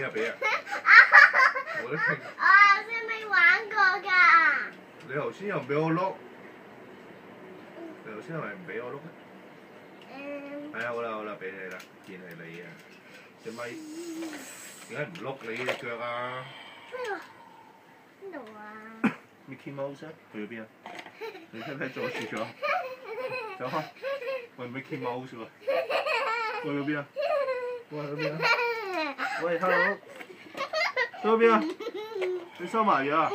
俾啊！我都听，我头先未玩过㗎。你头先又唔俾我碌，你头先系咪唔俾我碌啊？嗯，系啊，好啦好啦，俾你啦，见系你啊，只咪点解唔碌你只脚啊边度啊？ ？Mickey Mouse 啊去咗边啊？你睇唔睇阻住咗？走开！喂，Mickey Mouse 喎，去咗边啊？喂，去咗边啊？ 喂，hello，小兵，你上马去啊？